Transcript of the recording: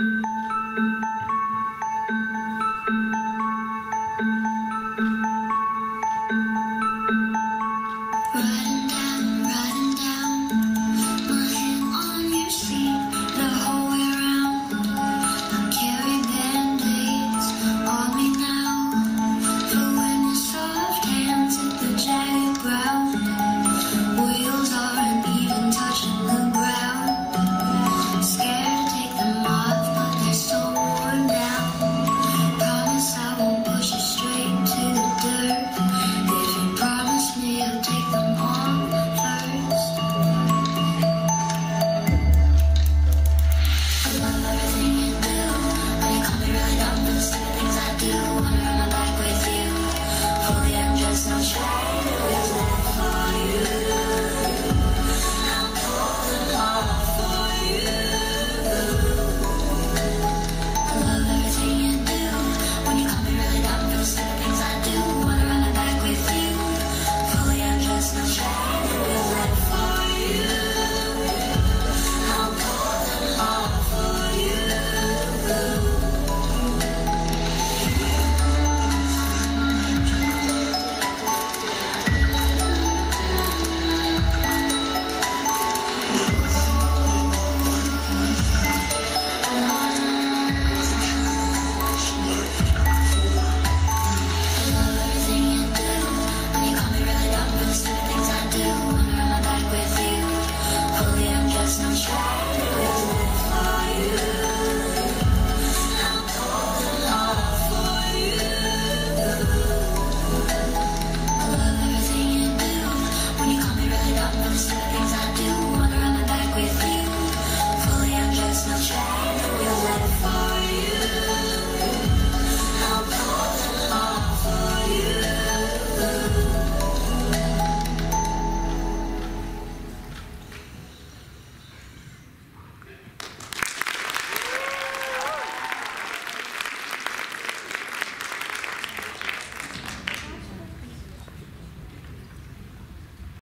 Música